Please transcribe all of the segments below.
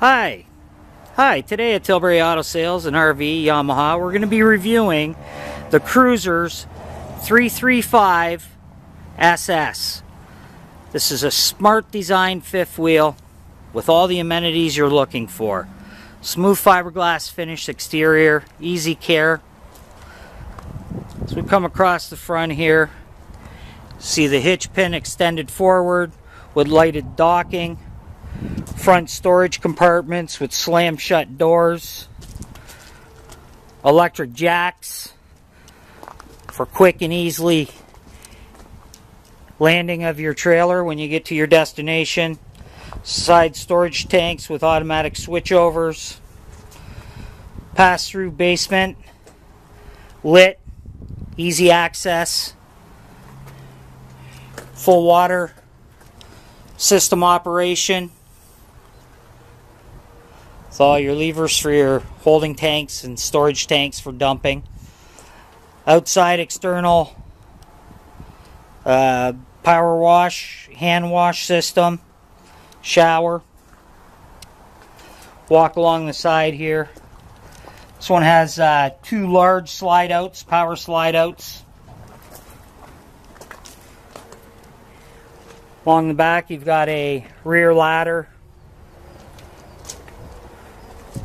Hi. Hi, today at Tilbury Auto Sales and RV Yamaha, we're going to be reviewing the Cruisers 335 SS. This is a smart design fifth wheel with all the amenities you're looking for. Smooth fiberglass finish exterior, easy care. As we come across the front here, see the hitch pin extended forward with lighted docking front storage compartments with slam shut doors, electric jacks for quick and easily landing of your trailer when you get to your destination, side storage tanks with automatic switchovers, pass-through basement, lit, easy access, full water system operation, with all your levers for your holding tanks and storage tanks for dumping. Outside external uh, power wash, hand wash system, shower. Walk along the side here. This one has uh, two large slide outs, power slide outs. Along the back you've got a rear ladder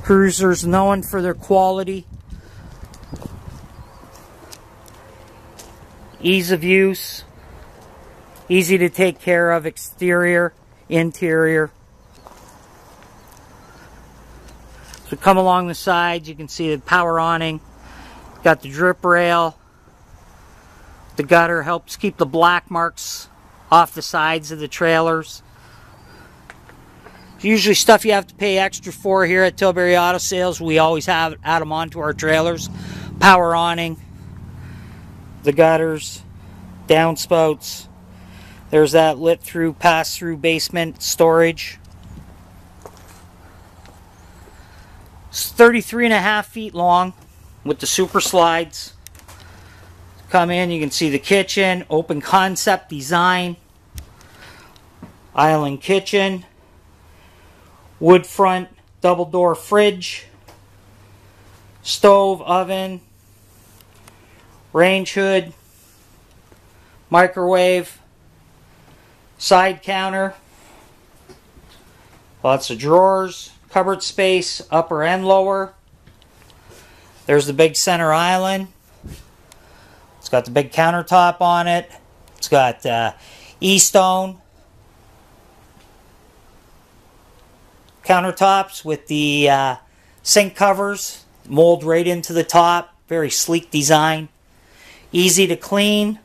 Cruisers known for their quality, ease of use, easy to take care of exterior, interior. So come along the sides, you can see the power awning, got the drip rail, the gutter helps keep the black marks off the sides of the trailers. Usually stuff you have to pay extra for here at Tilbury Auto Sales. We always have add them onto our trailers. Power awning, the gutters, downspouts. There's that lit through, pass through basement storage. It's 33 and a half feet long with the super slides. Come in, you can see the kitchen, open concept design, island kitchen wood front double door fridge, stove, oven, range hood, microwave, side counter, lots of drawers, cupboard space, upper and lower. There's the big center island. It's got the big countertop on it. It's got uh, E-stone countertops with the uh, sink covers mold right into the top. Very sleek design. Easy to clean.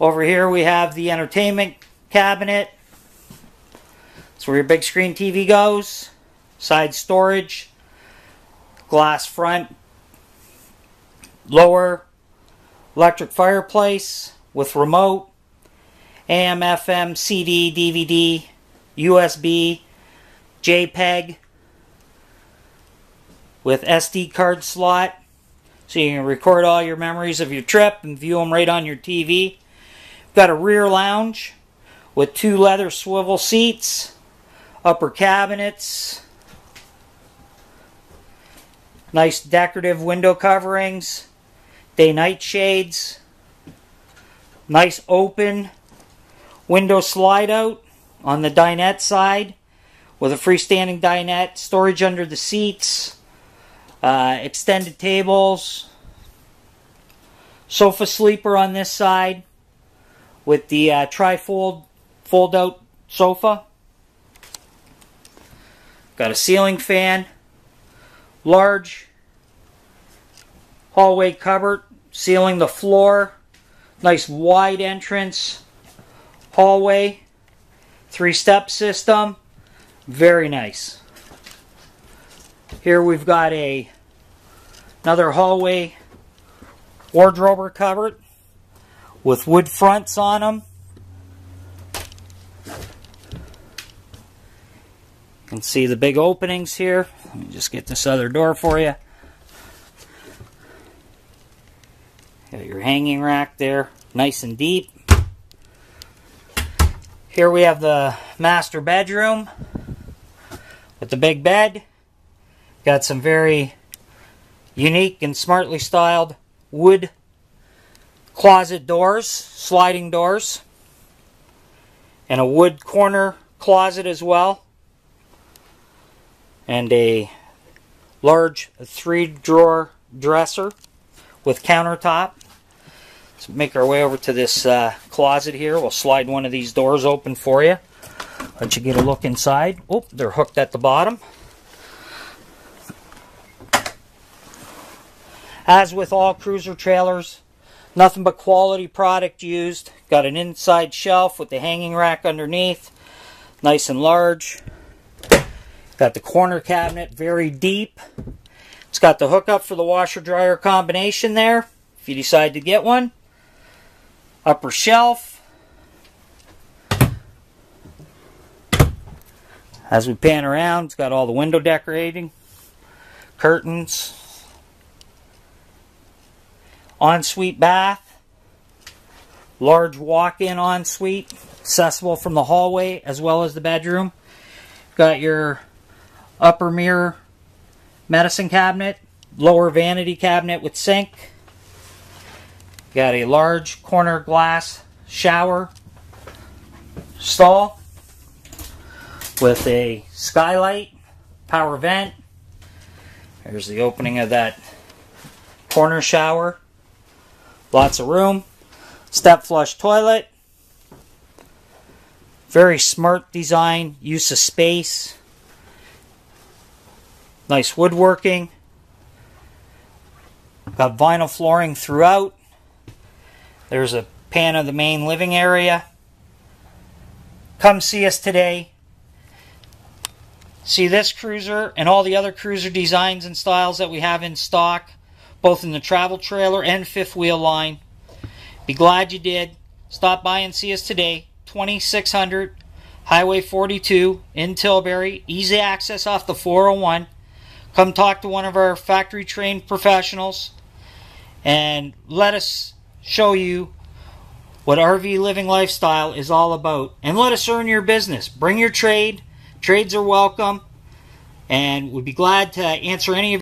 Over here we have the entertainment cabinet. That's where your big screen TV goes. Side storage. Glass front. Lower electric fireplace with remote. AM, FM, CD, DVD, USB, JPEG with SD card slot so you can record all your memories of your trip and view them right on your TV. Got a rear lounge with two leather swivel seats, upper cabinets, nice decorative window coverings, day-night shades, nice open window slide out on the dinette side with a freestanding dinette, storage under the seats, uh, extended tables, sofa sleeper on this side with the uh, tri-fold fold out sofa. Got a ceiling fan, large hallway cupboard, sealing the floor, nice wide entrance, hallway, Three-step system. Very nice. Here we've got a another hallway wardrobe cupboard with wood fronts on them. You can see the big openings here. Let me just get this other door for you. Got your hanging rack there, nice and deep. Here we have the master bedroom. with the big bed. Got some very unique and smartly styled wood closet doors, sliding doors, and a wood corner closet as well, and a large three drawer dresser with countertop. Let's make our way over to this uh, closet here. We'll slide one of these doors open for you. Let you get a look inside. Oh, they're hooked at the bottom. As with all cruiser trailers, nothing but quality product used. Got an inside shelf with the hanging rack underneath. Nice and large. Got the corner cabinet very deep. It's got the hookup for the washer dryer combination there if you decide to get one. Upper shelf. As we pan around, it's got all the window decorating, curtains, ensuite bath, large walk-in ensuite, accessible from the hallway as well as the bedroom. Got your upper mirror medicine cabinet, lower vanity cabinet with sink. Got a large corner glass shower stall with a skylight, power vent. There's the opening of that corner shower. Lots of room. Step flush toilet. Very smart design, use of space. Nice woodworking. Got vinyl flooring throughout. There's a pan of the main living area. Come see us today. See this cruiser and all the other cruiser designs and styles that we have in stock, both in the travel trailer and fifth wheel line. Be glad you did. Stop by and see us today. 2600 Highway 42 in Tilbury. Easy access off the 401. Come talk to one of our factory trained professionals and let us show you what RV living lifestyle is all about. And let us earn your business. Bring your trade. Trades are welcome. And we'd be glad to answer any of